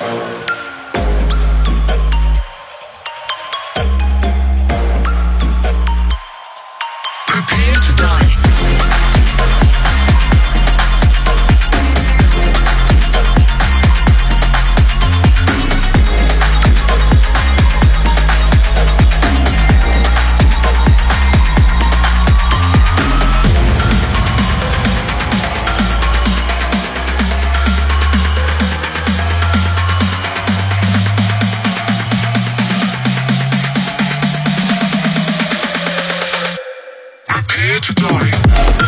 Thank here to die.